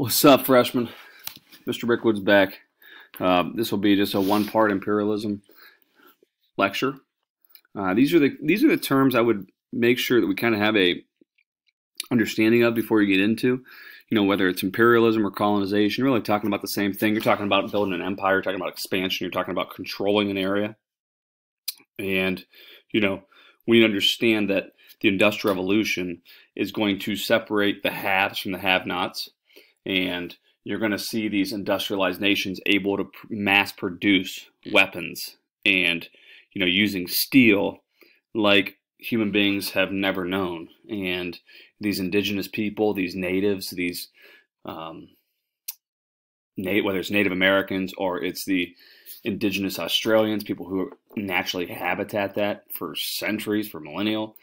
What's up, freshmen? Mr. Brickwood's back. Uh, this will be just a one-part imperialism lecture. Uh, these are the these are the terms I would make sure that we kind of have a understanding of before you get into. You know, whether it's imperialism or colonization, You're really talking about the same thing. You're talking about building an empire. You're talking about expansion. You're talking about controlling an area. And you know, we understand that the Industrial Revolution is going to separate the haves from the have-nots and you're going to see these industrialized nations able to mass produce weapons and you know using steel like human beings have never known. And these indigenous people these natives these um, whether it's native americans or it's the indigenous australians people who naturally habitat that for centuries for millennial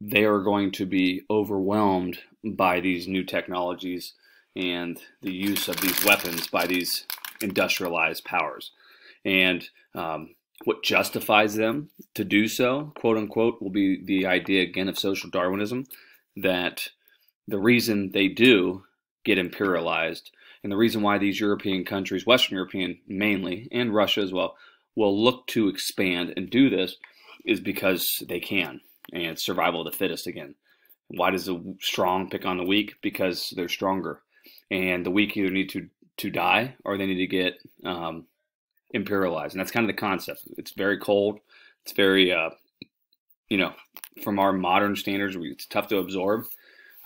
they are going to be overwhelmed by these new technologies and the use of these weapons by these industrialized powers. And um, what justifies them to do so, quote unquote, will be the idea again of social Darwinism that the reason they do get imperialized and the reason why these European countries, Western European mainly, and Russia as well, will look to expand and do this is because they can and survival of the fittest again. Why does the strong pick on the weak? Because they're stronger and the weak either need to to die or they need to get um, imperialized, and that's kind of the concept. It's very cold. It's very, uh, you know, from our modern standards, it's tough to absorb.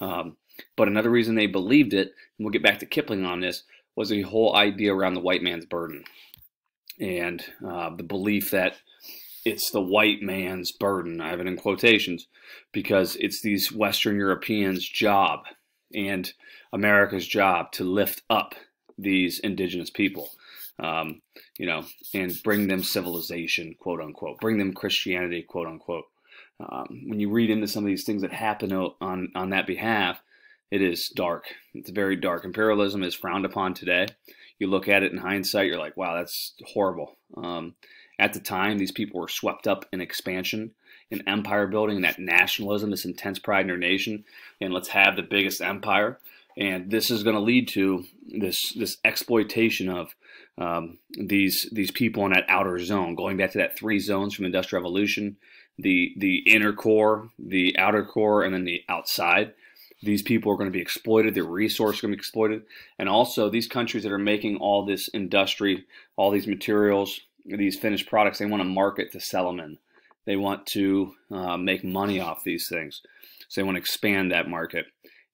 Um, but another reason they believed it, and we'll get back to Kipling on this, was the whole idea around the white man's burden and uh, the belief that it's the white man's burden. I have it in quotations because it's these Western Europeans' job and America's job to lift up these indigenous people, um, you know, and bring them civilization, quote unquote, bring them Christianity, quote unquote. Um, when you read into some of these things that happen on on that behalf, it is dark. It's very dark. Imperialism is frowned upon today. You look at it in hindsight, you're like, wow, that's horrible. Um, at the time, these people were swept up in expansion in empire building, that nationalism, this intense pride in their nation, and let's have the biggest empire. And this is going to lead to this this exploitation of um, these these people in that outer zone. Going back to that three zones from Industrial Revolution, the the inner core, the outer core, and then the outside. These people are going to be exploited. Their resources are going to be exploited, and also these countries that are making all this industry, all these materials, these finished products, they want to market to sell them in. They want to uh, make money off these things. So they want to expand that market.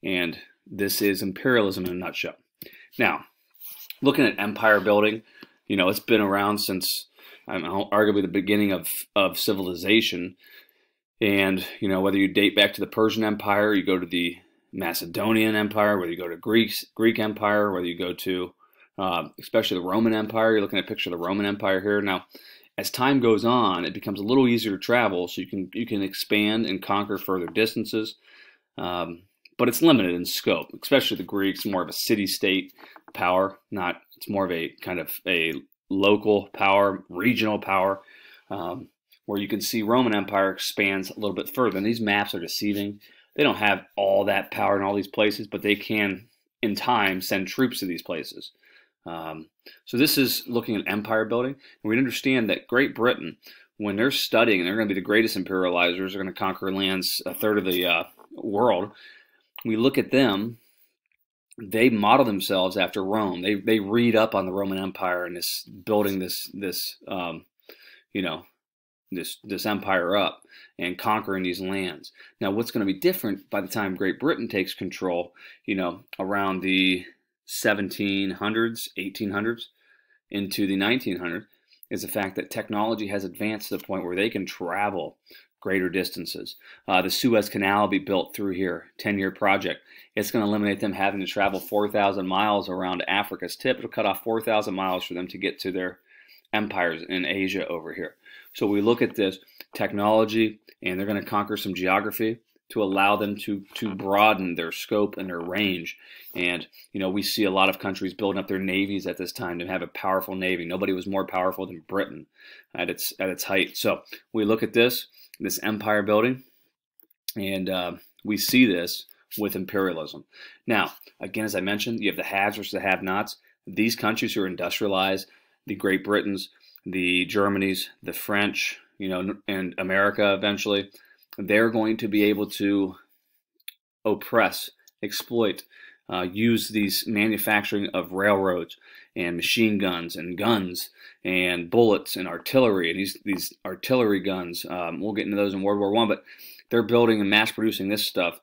And this is imperialism in a nutshell. Now, looking at empire building, you know, it's been around since um, arguably the beginning of, of civilization. And, you know, whether you date back to the Persian Empire, you go to the Macedonian Empire, whether you go to Greece, Greek Empire, whether you go to uh, especially the Roman Empire, you're looking at a picture of the Roman Empire here. Now, as time goes on, it becomes a little easier to travel, so you can you can expand and conquer further distances. Um, but it's limited in scope, especially the Greeks, more of a city-state power, not it's more of a kind of a local power, regional power, um, where you can see Roman Empire expands a little bit further. And these maps are deceiving. They don't have all that power in all these places, but they can, in time, send troops to these places. Um, so this is looking at empire building. And we understand that Great Britain, when they're studying, they're going to be the greatest imperializers, they're going to conquer lands a third of the uh, world. We look at them, they model themselves after Rome. They they read up on the Roman Empire and this building this this um, you know this this empire up and conquering these lands. Now, what's going to be different by the time Great Britain takes control? You know, around the 1700s, 1800s into the 1900s is the fact that technology has advanced to the point where they can travel greater distances. Uh, the Suez Canal will be built through here, 10-year project. It's going to eliminate them having to travel 4,000 miles around Africa's tip. It'll cut off 4,000 miles for them to get to their empires in Asia over here. So we look at this technology, and they're going to conquer some geography to allow them to to broaden their scope and their range. And you know, we see a lot of countries building up their navies at this time to have a powerful navy. Nobody was more powerful than Britain at its at its height. So we look at this this empire building, and uh, we see this with imperialism. Now, again, as I mentioned, you have the haves versus the have-nots. These countries who are industrialized, the Great Britons, the Germanys, the French, you know, and America eventually, they're going to be able to oppress, exploit, uh, use these manufacturing of railroads and machine guns and guns and bullets and artillery and these these artillery guns. Um, we'll get into those in World War One, but they're building and mass producing this stuff.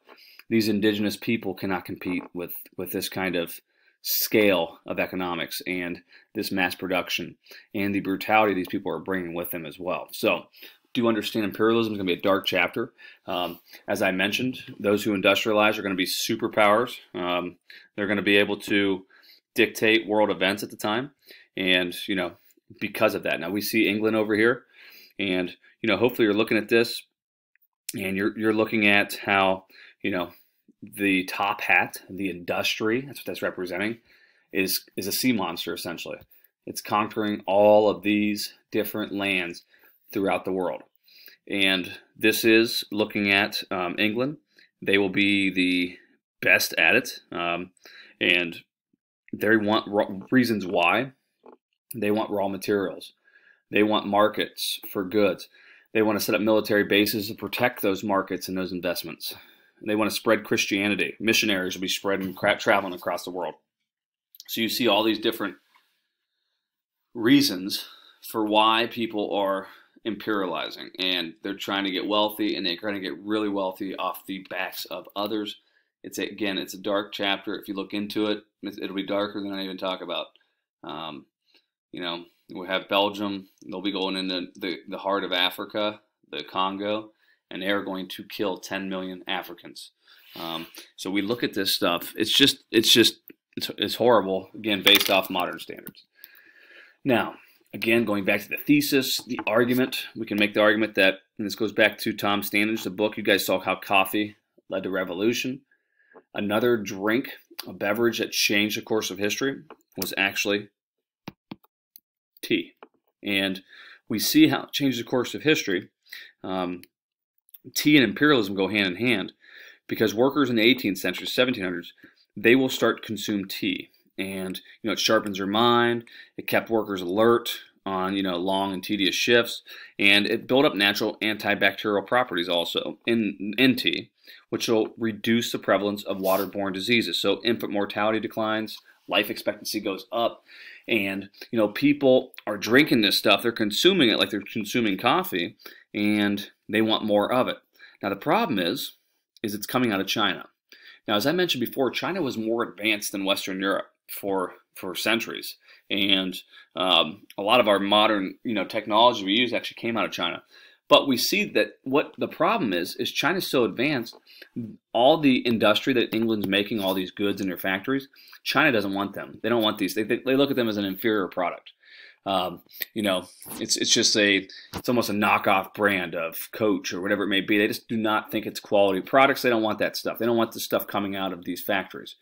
These indigenous people cannot compete with with this kind of scale of economics and this mass production and the brutality these people are bringing with them as well. So do understand imperialism is going to be a dark chapter. Um, as I mentioned, those who industrialize are going to be superpowers. Um, they're going to be able to dictate world events at the time, and you know because of that. Now we see England over here, and you know hopefully you're looking at this, and you're you're looking at how you know the top hat, the industry. That's what that's representing. Is is a sea monster essentially. It's conquering all of these different lands throughout the world. And this is looking at um, England. They will be the best at it. Um, and they want reasons why. They want raw materials. They want markets for goods. They want to set up military bases to protect those markets and those investments. They want to spread Christianity. Missionaries will be spreading, traveling across the world. So you see all these different reasons for why people are imperializing and they're trying to get wealthy and they're trying to get really wealthy off the backs of others. It's a, again, it's a dark chapter. If you look into it, it'll be darker than I even talk about. Um, you know, we have Belgium. They'll be going into the, the heart of Africa, the Congo, and they are going to kill 10 million Africans. Um, so we look at this stuff. It's just, it's just, it's, it's horrible. Again, based off modern standards. Now, again, going back to the thesis, the argument, we can make the argument that, and this goes back to Tom Standage, the book, you guys saw how coffee led to revolution. Another drink, a beverage that changed the course of history, was actually tea. And we see how it changed the course of history. Um, tea and imperialism go hand in hand because workers in the 18th century, 1700s, they will start consume tea and you know it sharpens your mind. It kept workers alert on you know long and tedious shifts, and it built up natural antibacterial properties also in tea, which will reduce the prevalence of waterborne diseases. So infant mortality declines, life expectancy goes up, and you know people are drinking this stuff. They're consuming it like they're consuming coffee, and they want more of it. Now the problem is, is it's coming out of China. Now, as I mentioned before, China was more advanced than Western Europe for for centuries. And um, a lot of our modern, you know, technology we use actually came out of China. But we see that what the problem is is China's so advanced, all the industry that England's making, all these goods in their factories, China doesn't want them. They don't want these. They, they look at them as an inferior product. Um, you know, it's it's just a it's almost a knockoff brand of Coach or whatever it may be. They just do not think it's quality products. They don't want that stuff. They don't want the stuff coming out of these factories.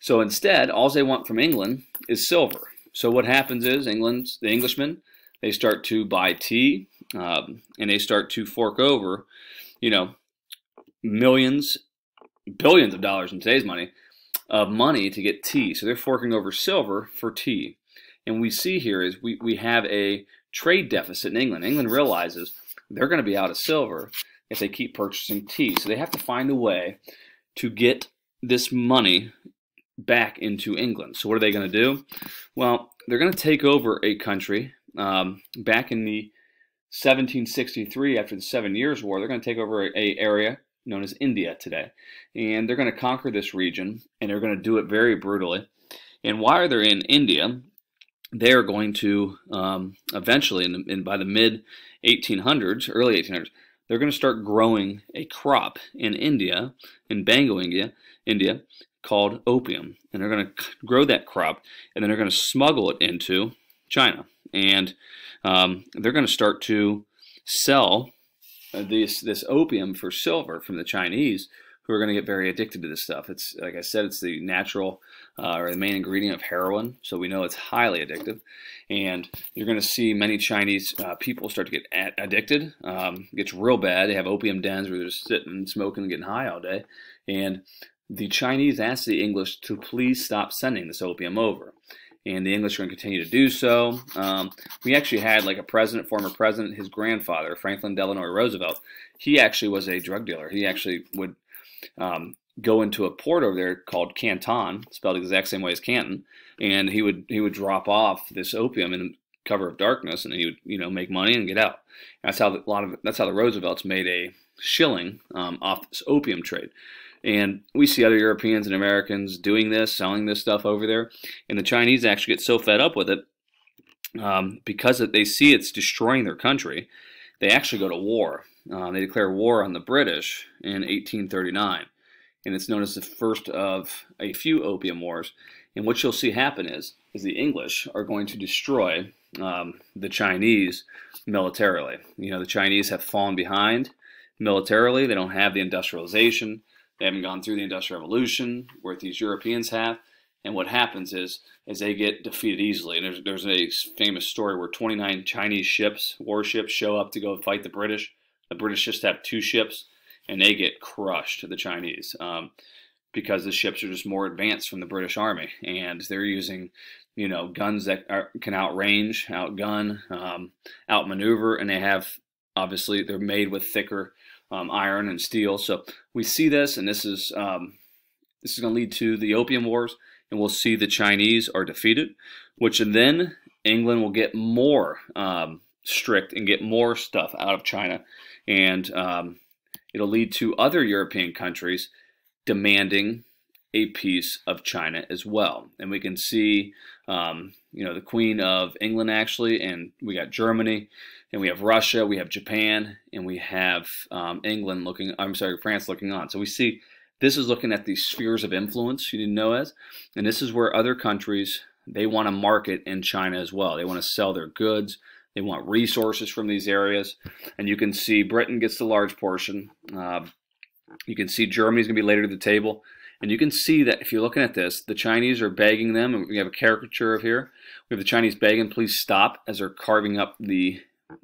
So instead, all they want from England is silver. So what happens is England's the Englishmen they start to buy tea um, and they start to fork over, you know, millions, billions of dollars in today's money of money to get tea. So they're forking over silver for tea. And we see here is we, we have a trade deficit in England. England realizes they're going to be out of silver if they keep purchasing tea. So they have to find a way to get this money back into England. So what are they going to do? Well, they're going to take over a country um, back in the 1763 after the Seven Years' War. They're going to take over a, a area known as India today, and they're going to conquer this region, and they're going to do it very brutally. And while they're in India, they are going to um, eventually, in, in, by the mid 1800s, early 1800s, they're going to start growing a crop in India, in Bengal, India, India, called opium, and they're going to grow that crop, and then they're going to smuggle it into China, and um, they're going to start to sell uh, this this opium for silver from the Chinese who are going to get very addicted to this stuff. It's like I said, it's the natural uh, or the main ingredient of heroin, so we know it's highly addictive. And you're going to see many Chinese uh, people start to get addicted. Um, it gets real bad. They have opium dens where they're just sitting smoking and getting high all day. And the Chinese asked the English to please stop sending this opium over. And the English are going to continue to do so. Um, we actually had like a president, former president, his grandfather, Franklin Delano Roosevelt. He actually was a drug dealer. He actually would um, go into a port over there called Canton, spelled the exact same way as Canton, and he would he would drop off this opium in cover of darkness, and he would you know make money and get out. That's how a lot of that's how the Roosevelts made a shilling um, off this opium trade. And we see other Europeans and Americans doing this, selling this stuff over there. And the Chinese actually get so fed up with it um, because they see it's destroying their country. They actually go to war. Uh, they declare war on the British in 1839. And it's known as the first of a few opium wars. And what you'll see happen is, is the English are going to destroy um, the Chinese militarily. You know, the Chinese have fallen behind militarily. They don't have the industrialization. They haven't gone through the Industrial Revolution where these Europeans have. And what happens is, is they get defeated easily. And there's, there's a famous story where 29 Chinese ships, warships, show up to go fight the British. The British just have two ships, and they get crushed, the Chinese, um, because the ships are just more advanced from the British Army. And they're using, you know, guns that are, can outrange, outgun, um, outmaneuver, and they have, obviously, they're made with thicker um, iron and steel. So we see this, and this is um, this is going to lead to the Opium Wars, and we'll see the Chinese are defeated, which then England will get more um, strict and get more stuff out of China, and um, it'll lead to other European countries demanding a piece of China as well. And we can see, um, you know, the Queen of England actually, and we got Germany, and we have Russia, we have Japan, and we have um, England looking, I'm sorry, France looking on. So we see this is looking at the spheres of influence you didn't know as, and this is where other countries, they want to market in China as well. They want to sell their goods. They want resources from these areas. And you can see Britain gets the large portion. Uh, you can see Germany's going to be later to the table. And you can see that if you're looking at this, the Chinese are begging them, we have a caricature of here. We have the Chinese begging, please stop, as they're carving up the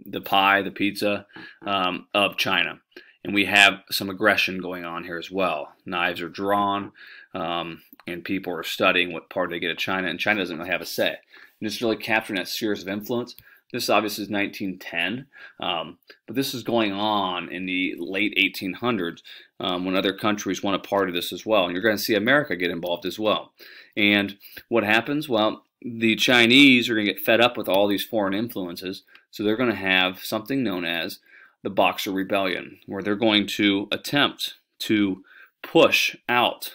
the pie, the pizza um, of China. And we have some aggression going on here as well. Knives are drawn, um, and people are studying what part they get of China, and China doesn't really have a say. And it's really capturing that spheres of influence. This obviously is 1910, um, but this is going on in the late 1800s um, when other countries want a part of this as well. And you're going to see America get involved as well. And what happens? Well, the Chinese are going to get fed up with all these foreign influences, so they're going to have something known as the Boxer Rebellion, where they're going to attempt to push out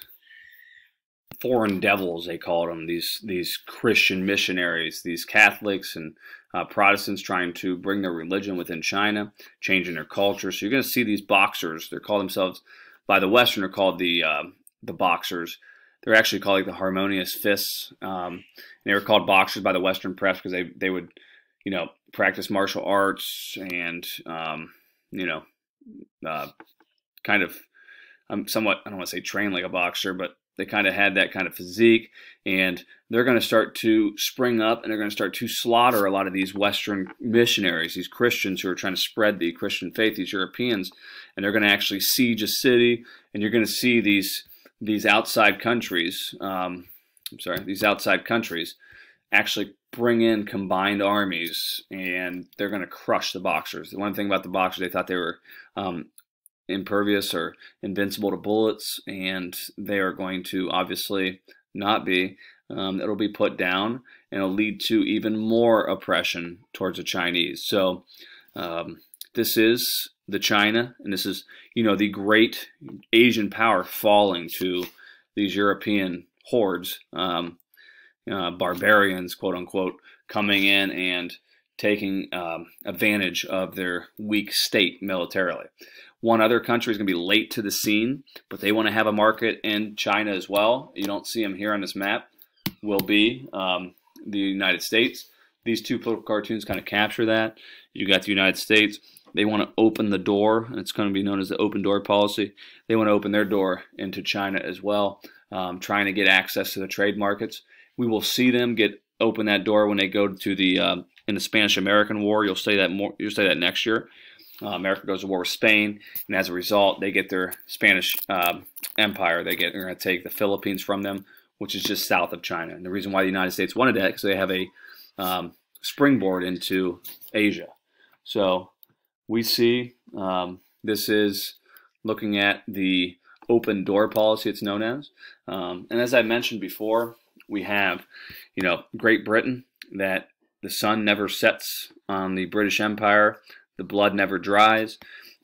foreign devils, they called them, these, these Christian missionaries, these Catholics and uh, Protestants trying to bring their religion within China, changing their culture. So you're going to see these boxers. They're called themselves, by the Western, they're called the, uh, the boxers. They're actually called like the Harmonious Fists. Um, they were called boxers by the Western press because they, they would, you know, practice martial arts and, um, you know, uh, kind of, I'm um, somewhat, I don't want to say train like a boxer, but they kind of had that kind of physique, and they're going to start to spring up and they're going to start to slaughter a lot of these Western missionaries, these Christians who are trying to spread the Christian faith, these Europeans, and they're going to actually siege a city, and you're going to see these these outside countries, um, I'm sorry, these outside countries actually bring in combined armies and they're going to crush the boxers. The one thing about the boxers, they thought they were um, impervious or invincible to bullets, and they are going to obviously not be. Um, it'll be put down and it'll lead to even more oppression towards the Chinese. So um, this is the China, and this is, you know, the great Asian power falling to these European hordes, um, uh, barbarians, quote unquote, coming in and taking um, advantage of their weak state militarily. One other country is going to be late to the scene, but they want to have a market in China as well. You don't see them here on this map. Will be um, the United States. These two political cartoons kind of capture that. You got the United States. They want to open the door, and it's going to be known as the open door policy. They want to open their door into China as well, um, trying to get access to the trade markets. We will see them get open that door when they go to the uh, in the Spanish American War. You'll say that more. You'll say that next year Uh, America goes to war with Spain, and as a result, they get their Spanish um, empire. They get they're going to take the Philippines from them, which is just south of China. And the reason why the United States wanted that because they have a um, springboard into Asia. So we see um, this is looking at the open door policy. It's known as, um, and as I mentioned before, we have you know Great Britain that the sun never sets on the British Empire the blood never dries.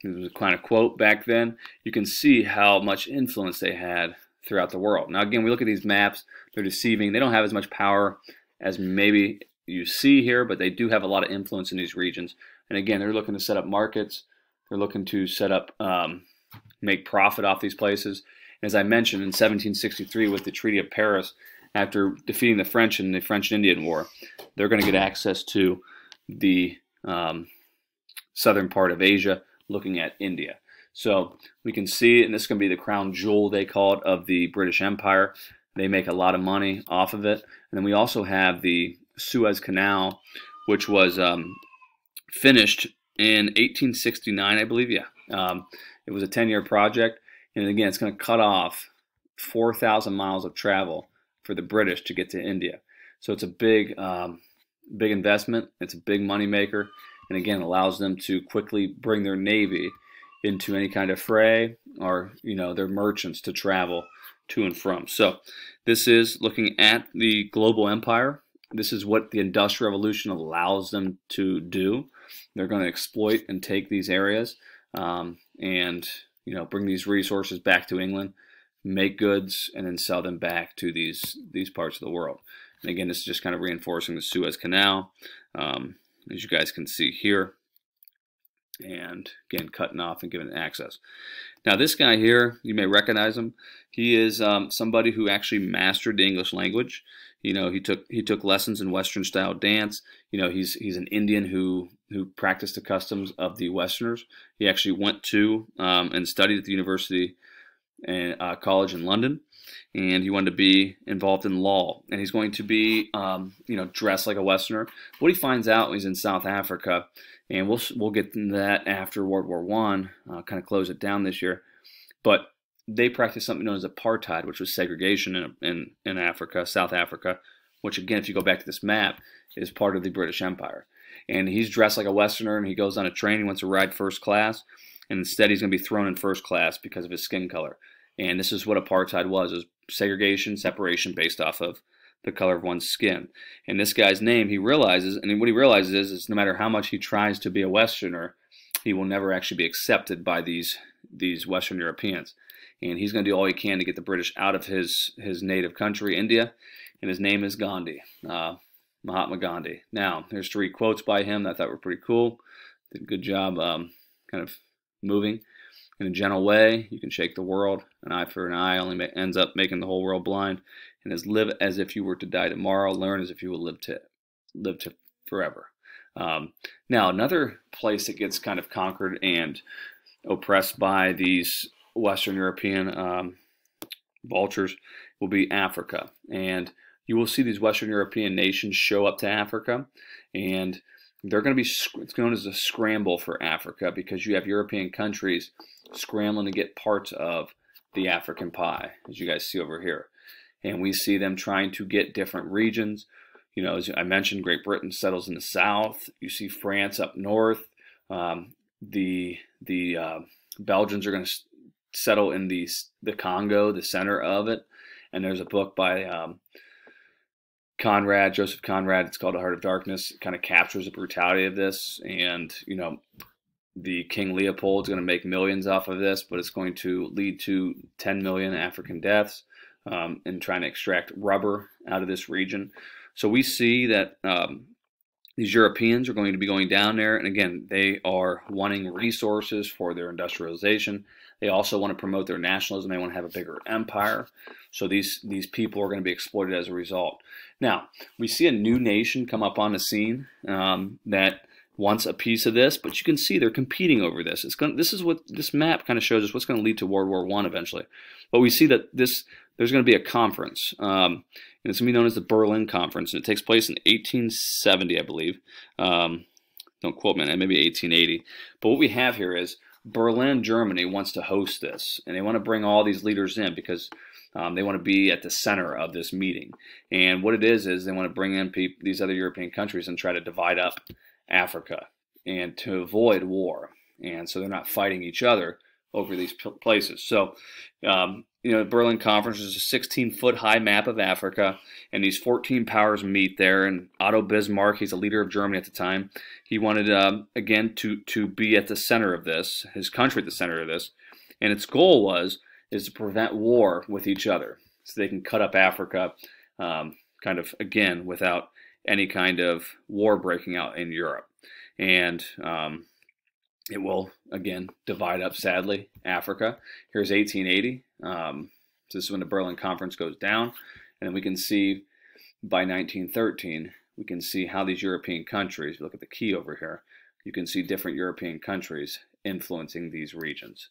It was a kind of quote back then. You can see how much influence they had throughout the world. Now, again, we look at these maps, they're deceiving. They don't have as much power as maybe you see here, but they do have a lot of influence in these regions. And again, they're looking to set up markets. They're looking to set up, um, make profit off these places. As I mentioned in 1763 with the Treaty of Paris, after defeating the French in the French and Indian War, they're going to get access to the um, southern part of Asia, looking at India. So we can see, and this to be the crown jewel, they call it, of the British Empire. They make a lot of money off of it. And then we also have the Suez Canal, which was um, finished in 1869, I believe. Yeah. Um, it was a 10 year project. And again, it's going to cut off 4,000 miles of travel for the British to get to India. So it's a big, um, big investment. It's a big money maker and again allows them to quickly bring their navy into any kind of fray or you know their merchants to travel to and from. So this is looking at the global empire. This is what the industrial revolution allows them to do. They're going to exploit and take these areas um, and you know bring these resources back to England, make goods, and then sell them back to these these parts of the world. And again, this is just kind of reinforcing the Suez Canal. Um, as you guys can see here. And again, cutting off and giving access. Now, this guy here, you may recognize him. He is um, somebody who actually mastered the English language. You know, he took he took lessons in Western style dance. You know, he's he's an Indian who who practiced the customs of the Westerners. He actually went to um, and studied at the University and uh, College in London and he wanted to be involved in law. And he's going to be, um, you know, dressed like a Westerner. What he finds out when he's in South Africa, and we'll we'll get into that after World War One, uh, kind of close it down this year. But they practiced something known as apartheid, which was segregation in, in in Africa, South Africa, which again, if you go back to this map, is part of the British Empire. And he's dressed like a Westerner, and he goes on a train. He wants to ride first class, and instead he's going to be thrown in first class because of his skin color. And this is what apartheid was: is segregation, separation based off of the color of one's skin. And this guy's name, he realizes, and what he realizes is, is no matter how much he tries to be a Westerner, he will never actually be accepted by these these Western Europeans. And he's going to do all he can to get the British out of his his native country, India. And his name is Gandhi, uh, Mahatma Gandhi. Now, there's three quotes by him that I thought were pretty cool. Did a good job, um, kind of moving in a gentle way. You can shake the world. An eye for an eye only ends up making the whole world blind. And as live as if you were to die tomorrow. Learn as if you will live to live to forever. Um, now, another place that gets kind of conquered and oppressed by these Western European um, vultures will be Africa. And you will see these Western European nations show up to Africa, and they're going to be, it's known as a scramble for Africa because you have European countries scrambling to get parts of the African pie, as you guys see over here. And we see them trying to get different regions. You know, as I mentioned, Great Britain settles in the south. You see France up north. Um, the the uh, Belgians are going to settle in the the Congo, the center of it. And there's a book by um, Conrad, Joseph Conrad. It's called The Heart of Darkness. It kind of captures the brutality of this. And, you know, the King Leopold is going to make millions off of this, but it's going to lead to 10 million African deaths um, in trying to extract rubber out of this region. So we see that um, these Europeans are going to be going down there, and again, they are wanting resources for their industrialization. They also want to promote their nationalism. They want to have a bigger empire. So these these people are going to be exploited as a result. Now we see a new nation come up on the scene um, that wants a piece of this, but you can see they're competing over this. It's going. This is what this map kind of shows us what's going to lead to World War One eventually. But we see that this there's going to be a conference, um, and it's going to be known as the Berlin Conference, and it takes place in 1870, I believe. Um, don't quote me, maybe 1880. But what we have here is Berlin, Germany wants to host this, and they want to bring all these leaders in because um, they want to be at the center of this meeting. And what it is is they want to bring in these other European countries and try to divide up Africa and to avoid war. And so they're not fighting each other over these places. So, um, you know, the Berlin Conference is a 16 foot high map of Africa, and these 14 powers meet there. And Otto Bismarck, he's a leader of Germany at the time, he wanted, um, again, to, to be at the center of this, his country at the center of this. And its goal was is to prevent war with each other so they can cut up Africa um, kind of, again, without any kind of war breaking out in Europe. And um, it will again divide up sadly Africa. Here's 1880. Um, this is when the Berlin Conference goes down, and we can see by 1913 we can see how these European countries. Look at the key over here. You can see different European countries influencing these regions.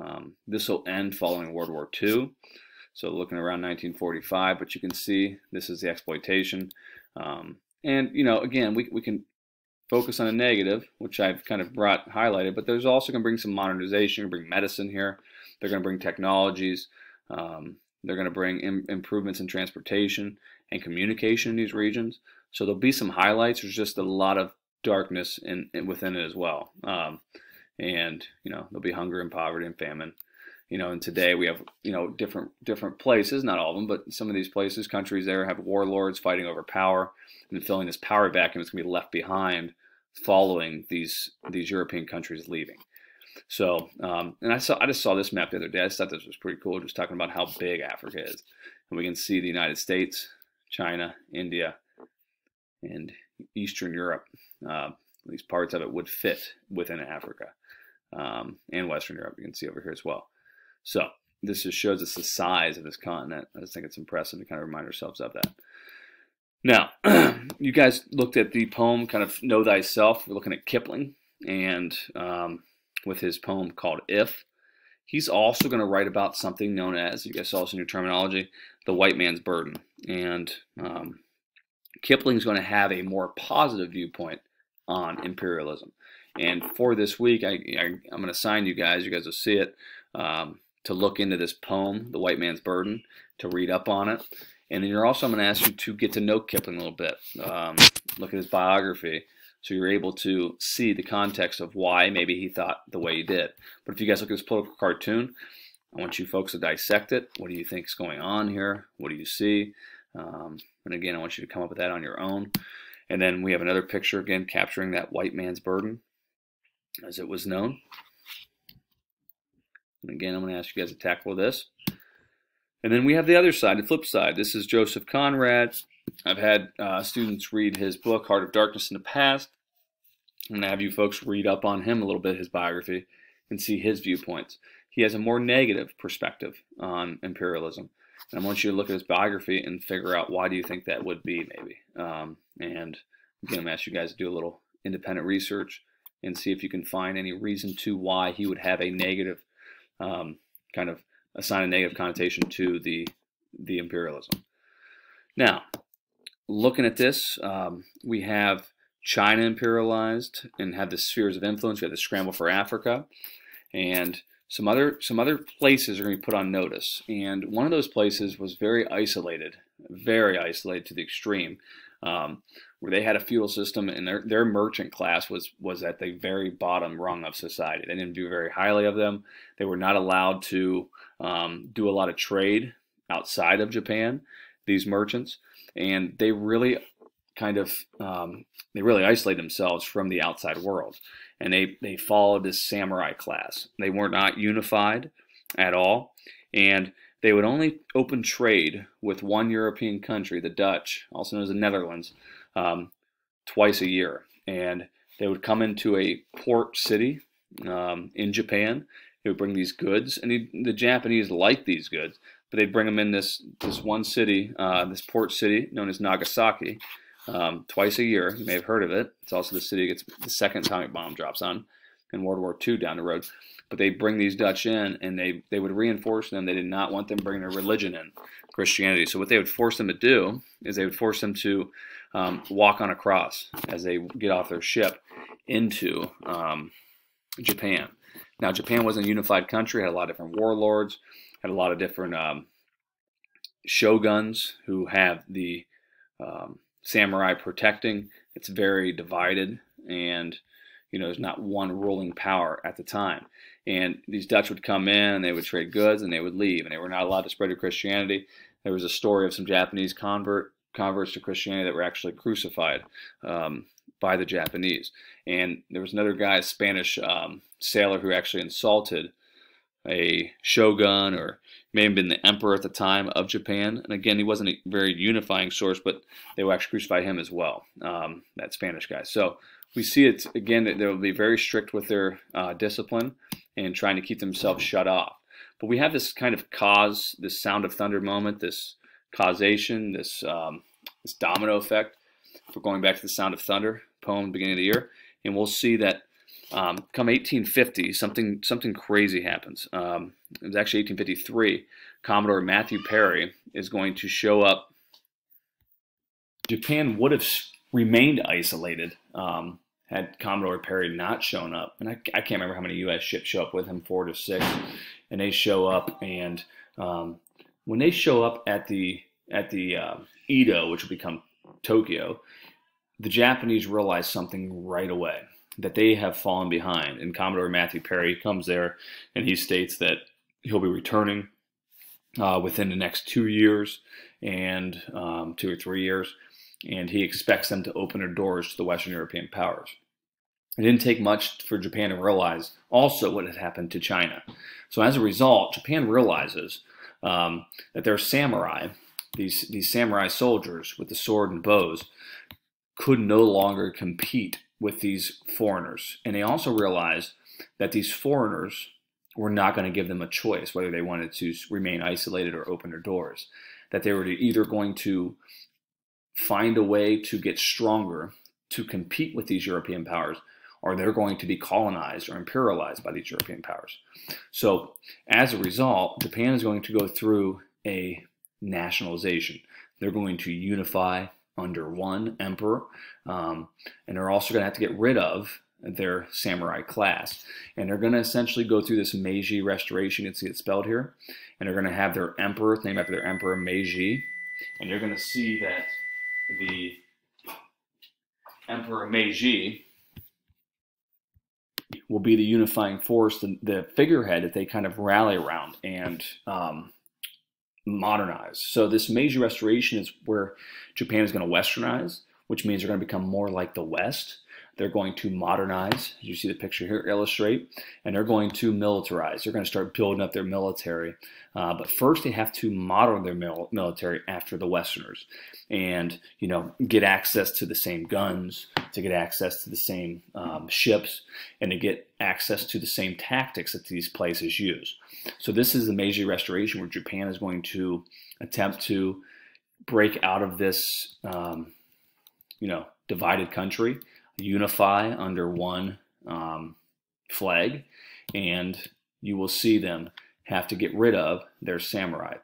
Um, this will end following World War II. So looking around 1945, but you can see this is the exploitation. Um, and, you know, again, we, we can focus on a negative, which I've kind of brought highlighted, but there's also going to bring some modernization, bring medicine here. They're going to bring technologies. Um, they're going to bring Im improvements in transportation and communication in these regions. So there'll be some highlights. There's just a lot of darkness in, in within it as well. Um, and you know there'll be hunger and poverty and famine. You know, and today we have you know different different places, not all of them, but some of these places, countries there have warlords fighting over power and filling this power vacuum is going to be left behind following these these European countries leaving. So, um, and I saw I just saw this map the other day. I thought this was pretty cool, just talking about how big Africa is, and we can see the United States, China, India, and Eastern Europe. Uh, these parts of it would fit within Africa um, and Western Europe. You can see over here as well. So this just shows us the size of this continent. I just think it's impressive to kind of remind ourselves of that. Now, you guys looked at the poem, kind of Know Thyself. We're looking at Kipling, and um, with his poem called If. He's also going to write about something known as, you guys saw this in your terminology, the white man's burden. And um, Kipling's going to have a more positive viewpoint on imperialism. And for this week, I, I, am going to assign you guys, you guys will see it, um, to look into this poem, The White Man's Burden, to read up on it. And then you're also, I'm going to ask you to get to know Kipling a little bit. Um, look at his biography so you're able to see the context of why maybe he thought the way he did. But if you guys look at this political cartoon, I want you folks to dissect it. What do you think is going on here? What do you see? Um, and again, I want you to come up with that on your own. And then we have another picture again capturing that white man's burden as it was known. And again, I'm going to ask you guys to tackle this. And then we have the other side, the flip side. This is Joseph Conrad. I've had uh, students read his book, Heart of Darkness in the Past. I'm going to have you folks read up on him a little bit, his biography, and see his viewpoints. He has a more negative perspective on imperialism. And I want you to look at his biography and figure out why do you think that would be, maybe. Um, and again, I'm going to ask you guys to do a little independent research and see if you can find any reason to why he would have a negative um, kind of assign a negative connotation to the the imperialism. Now, looking at this, um, we have China imperialized and have the spheres of influence. We have the scramble for Africa, and some other some other places are going to be put on notice. And one of those places was very isolated, very isolated to the extreme, um, where they had a feudal system and their their merchant class was was at the very bottom rung of society. They didn't do very highly of them. They were not allowed to um, do a lot of trade outside of Japan. These merchants and they really kind of um, they really isolate themselves from the outside world and they they followed this samurai class they were not unified at all and they would only open trade with one european country the dutch also known as the netherlands um, twice a year and they would come into a port city um, in japan they would bring these goods and the, the japanese liked these goods but they'd bring them in this this one city, uh, this port city known as Nagasaki, um, twice a year. You may have heard of it. It's also the city that gets the second atomic bomb drops on in World War II down the road. But they bring these Dutch in, and they they would reinforce them. They did not want them bringing their religion in, Christianity. So what they would force them to do is they would force them to um, walk on a cross as they get off their ship, into um, Japan. Now, Japan wasn't a unified country; had a lot of different warlords, had a lot of different um, shoguns who have the um, samurai protecting. It's very divided, and you know, there's not one ruling power at the time. And these Dutch would come in, and they would trade goods, and they would leave, and they were not allowed to spread their Christianity. There was a story of some Japanese convert converts to Christianity that were actually crucified um, by the Japanese. And there was another guy, a Spanish um, sailor, who actually insulted a shogun or may have been the emperor at the time of Japan. And again, he wasn't a very unifying source, but they actually crucify him as well, um, that Spanish guy. So we see it again that they'll be very strict with their uh, discipline and trying to keep themselves shut off. But we have this kind of cause, this sound of thunder moment, this causation, this um, this domino effect. We're going back to the Sound of Thunder poem, beginning of the year, and we'll see that um, come 1850, something something crazy happens. Um, it was actually 1853. Commodore Matthew Perry is going to show up. Japan would have remained isolated um, had Commodore Perry not shown up. And I, I, can't remember how many U.S. ships show up with him, four to six. And they show up, and um, when they show up at the at the uh, Edo, which will become Tokyo, the Japanese realize something right away that they have fallen behind. And Commodore Matthew Perry comes there and he states that he'll be returning uh, within the next two years and um, two or three years. And he expects them to open their doors to the Western European powers. It didn't take much for Japan to realize also what had happened to China. So as a result, Japan realizes um, that their samurai, these, these samurai soldiers with the sword and bows, could no longer compete with these foreigners. And they also realized that these foreigners were not going to give them a choice whether they wanted to remain isolated or open their doors. That they were either going to find a way to get stronger to compete with these European powers, or they're going to be colonized or imperialized by these European powers. So, as a result, Japan is going to go through a nationalization. They're going to unify under one emperor, um, and they're also going to have to get rid of their samurai class. And they're going to essentially go through this Meiji restoration. You can see it spelled here. And they're going to have their emperor, named after their emperor Meiji. And you're going to see that the emperor Meiji will be the unifying force, the, the figurehead that they kind of rally around and um, modernize. So this Meiji Restoration is where Japan is going to westernize, which means they're going to become more like the West. They're going to modernize, as you see the picture here illustrate, and they're going to militarize. They're going to start building up their military. Uh, but first, they have to model their mil military after the Westerners, and you know, get access to the same guns, to get access to the same um, ships, and to get access to the same tactics that these places use. So this is the Meiji Restoration, where Japan is going to attempt to break out of this, um, you know, divided country unify under one um, flag, and you will see them have to get rid of their samurai.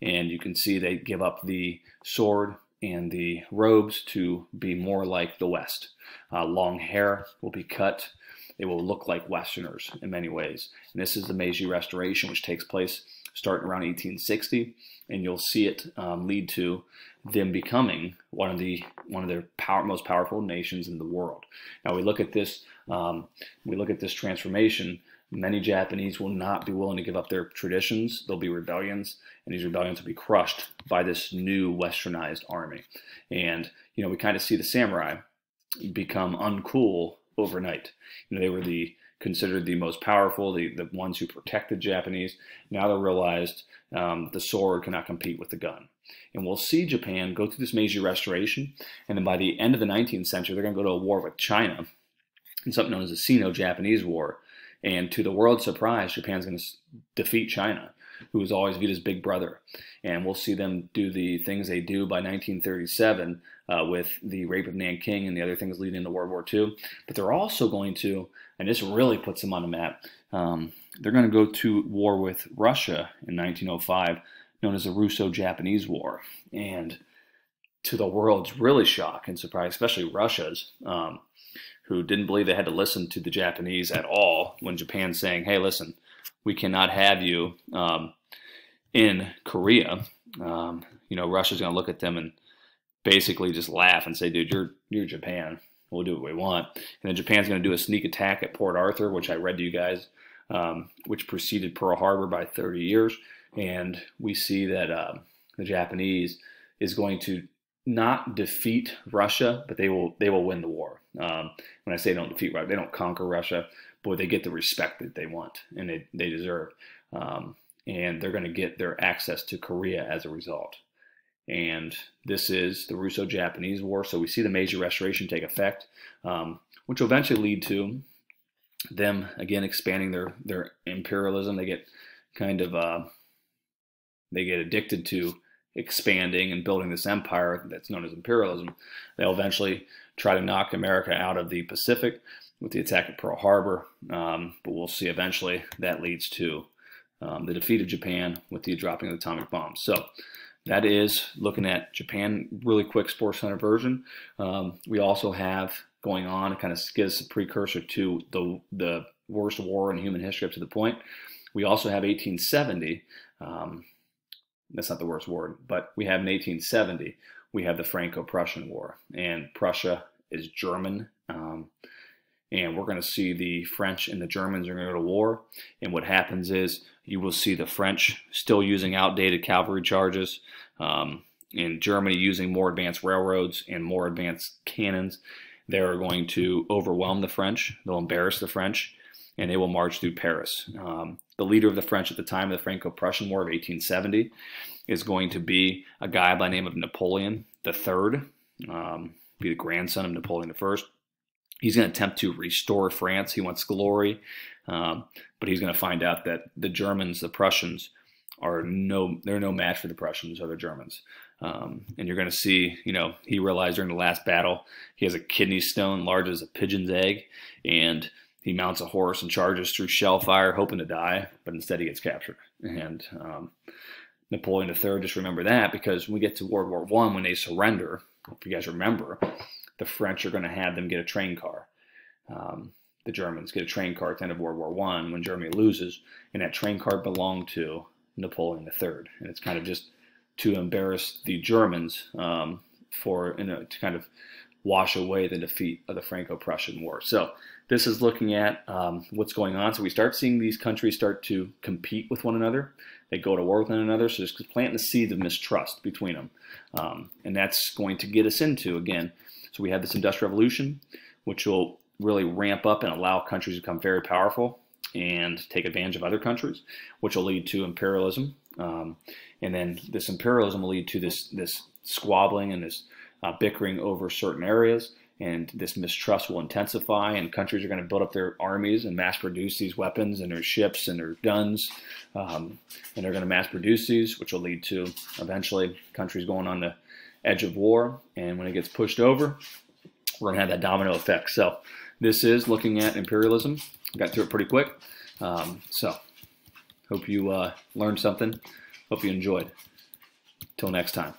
And you can see they give up the sword and the robes to be more like the West. Uh, long hair will be cut. They will look like Westerners in many ways. And this is the Meiji Restoration, which takes place starting around 1860, and you'll see it um, lead to them becoming one of the one of their power, most powerful nations in the world. Now we look at this um, we look at this transformation. Many Japanese will not be willing to give up their traditions. There'll be rebellions, and these rebellions will be crushed by this new westernized army. And you know we kind of see the samurai become uncool overnight. You know they were the considered the most powerful, the, the ones who protected Japanese. Now they realized um, the sword cannot compete with the gun. And we'll see Japan go through this Meiji Restoration, and then by the end of the 19th century, they're going to go to a war with China, in something known as the Sino-Japanese War. And to the world's surprise, Japan's going to defeat China, who was always viewed as big brother. And we'll see them do the things they do by 1937 uh, with the rape of Nanking and the other things leading into World War II. But they're also going to, and this really puts them on the map, um, they're going to go to war with Russia in 1905 known as the Russo-Japanese War. And to the world's really shock and surprise, especially Russia's, um, who didn't believe they had to listen to the Japanese at all when Japan's saying, "Hey, listen, we cannot have you um, in Korea." Um, you know, Russia's going to look at them and basically just laugh and say, "Dude, you're you're Japan. We'll do what we want." And then Japan's going to do a sneak attack at Port Arthur, which I read to you guys, um, which preceded Pearl Harbor by 30 years. And we see that uh, the Japanese is going to not defeat Russia, but they will they will win the war. Um, when I say don't defeat Russia, they don't conquer Russia, but they get the respect that they want and they, they deserve. Um, and they're going to get their access to Korea as a result. And this is the Russo-Japanese War. So we see the Meiji Restoration take effect, um, which will eventually lead to them again expanding their their imperialism. They get kind of uh, they get addicted to expanding and building this empire that's known as imperialism. They'll eventually try to knock America out of the Pacific with the attack at Pearl Harbor, um, but we'll see eventually that leads to um, the defeat of Japan with the dropping of the atomic bombs. So that is looking at Japan, really quick Sports Center version. Um, we also have going on, kind of gives a precursor to the, the worst war in human history up to the point. We also have 1870. Um, that's not the worst war, but we have in 1870, we have the Franco-Prussian War, and Prussia is German. Um, and we're going to see the French and the Germans are going to go to war. And what happens is you will see the French still using outdated cavalry charges, um, in Germany using more advanced railroads and more advanced cannons. They're going to overwhelm the French. They'll embarrass the French, and they will march through Paris. Um, the leader of the French at the time of the Franco-Prussian War of 1870 is going to be a guy by the name of Napoleon III, um, be the grandson of Napoleon I. He's going to attempt to restore France. He wants glory, um, but he's going to find out that the Germans, the Prussians, are no they're no match for the Prussians or the Germans. Um, and you're going to see, you know, he realized during the last battle he has a kidney stone large as a pigeon's egg, and he mounts a horse and charges through shell fire, hoping to die, but instead he gets captured. And um, Napoleon III, just remember that because when we get to World War One, when they surrender, if you guys remember, the French are going to have them get a train car. Um, the Germans get a train car at the end of World War One when Germany loses, and that train car belonged to Napoleon III, and it's kind of just to embarrass the Germans um, for you know to kind of wash away the defeat of the Franco-Prussian War. So this is looking at um, what's going on. So we start seeing these countries start to compete with one another. They go to war with one another. So it's planting the seeds of mistrust between them. Um, and that's going to get us into, again, so we have this Industrial Revolution, which will really ramp up and allow countries to become very powerful and take advantage of other countries, which will lead to imperialism. Um, and then this imperialism will lead to this, this squabbling and this uh, bickering over certain areas. And this mistrust will intensify, and countries are going to build up their armies and mass produce these weapons and their ships and their guns. Um, and they're going to mass produce these, which will lead to eventually countries going on the edge of war. And when it gets pushed over, we're going to have that domino effect. So this is looking at imperialism. Got through it pretty quick. Um, so hope you uh, learned something. Hope you enjoyed. Till next time.